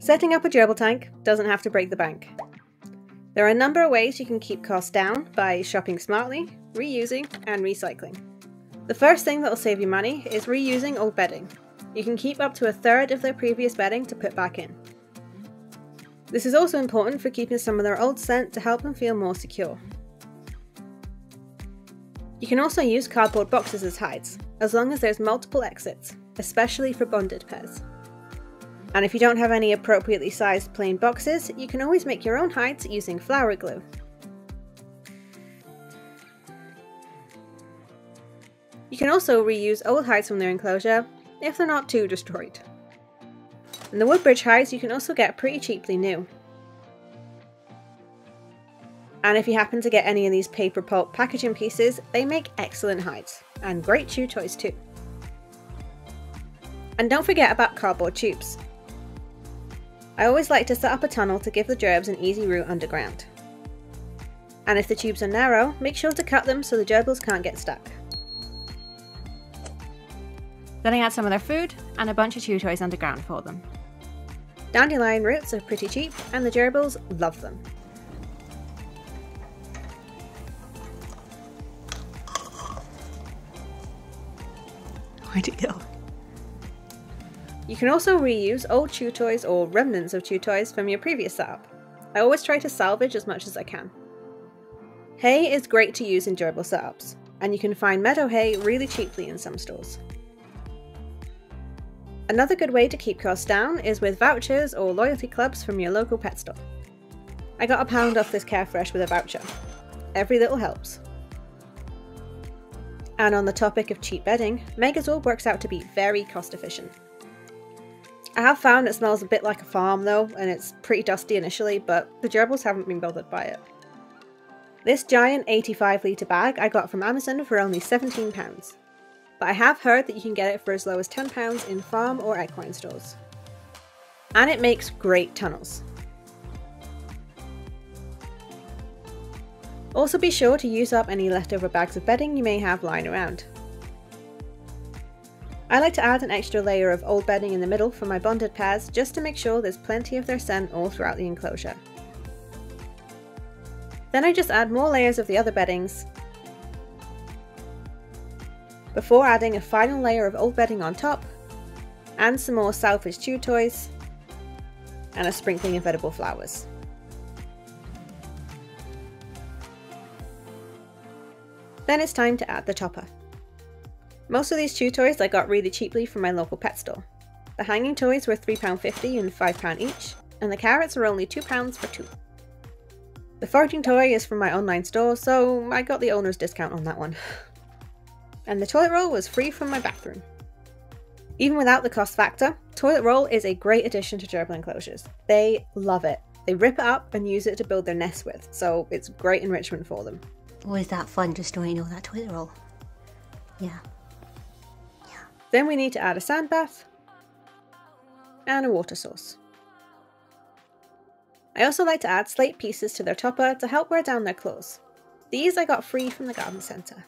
Setting up a gerbil tank doesn't have to break the bank. There are a number of ways you can keep costs down by shopping smartly, reusing, and recycling. The first thing that will save you money is reusing old bedding. You can keep up to a third of their previous bedding to put back in. This is also important for keeping some of their old scent to help them feel more secure. You can also use cardboard boxes as hides, as long as there's multiple exits, especially for bonded pairs. And if you don't have any appropriately sized plain boxes, you can always make your own hides using flour glue. You can also reuse old hides from their enclosure if they're not too destroyed. And the wood bridge hides you can also get pretty cheaply new. And if you happen to get any of these paper pulp packaging pieces, they make excellent hides, and great chew toys too. And don't forget about cardboard tubes. I always like to set up a tunnel to give the gerbs an easy route underground. And if the tubes are narrow, make sure to cut them so the gerbils can't get stuck. Then I add some of their food and a bunch of chew toys underground for them. Dandelion roots are pretty cheap and the gerbils love them. Where'd it go? You can also reuse old chew toys or remnants of chew toys from your previous setup. I always try to salvage as much as I can. Hay is great to use in durable setups, and you can find meadow hay really cheaply in some stores. Another good way to keep costs down is with vouchers or loyalty clubs from your local pet store. I got a pound off this Carefresh with a voucher. Every little helps. And on the topic of cheap bedding, Megazorb works out to be very cost efficient. I have found it smells a bit like a farm though, and it's pretty dusty initially, but the gerbils haven't been bothered by it. This giant 85 litre bag I got from Amazon for only £17, but I have heard that you can get it for as low as £10 in farm or equine stores. And it makes great tunnels. Also be sure to use up any leftover bags of bedding you may have lying around. I like to add an extra layer of old bedding in the middle for my bonded pairs just to make sure there's plenty of their scent all throughout the enclosure. Then I just add more layers of the other beddings before adding a final layer of old bedding on top and some more salvaged chew toys and a sprinkling of edible flowers. Then it's time to add the topper. Most of these chew toys I got really cheaply from my local pet store. The hanging toys were £3.50 and £5 each, and the carrots were only £2 for two. The foraging toy is from my online store, so I got the owner's discount on that one. And the toilet roll was free from my bathroom. Even without the cost factor, toilet roll is a great addition to gerbil enclosures. They love it. They rip it up and use it to build their nest with, so it's great enrichment for them. Was that fun destroying all that toilet roll? Yeah. Then we need to add a sand bath and a water source. I also like to add slate pieces to their topper to help wear down their claws. These I got free from the garden centre.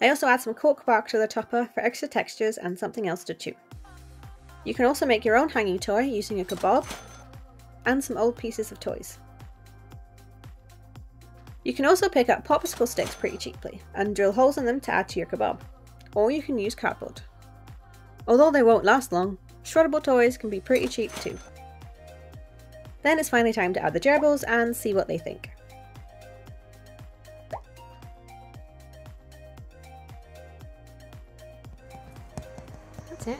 I also add some cork bark to the topper for extra textures and something else to chew. You can also make your own hanging toy using a kebab and some old pieces of toys. You can also pick up popsicle sticks pretty cheaply and drill holes in them to add to your kebab, or you can use cardboard. Although they won't last long, shreddable toys can be pretty cheap too. Then it's finally time to add the gerbils and see what they think. That's it.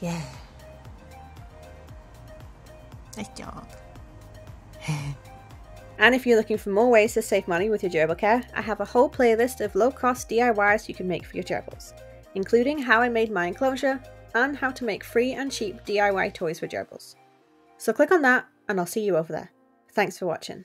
Yeah. Nice job. And if you're looking for more ways to save money with your gerbil care, I have a whole playlist of low cost DIYs you can make for your gerbils, including how I made my enclosure and how to make free and cheap DIY toys for gerbils. So click on that and I'll see you over there. Thanks for watching.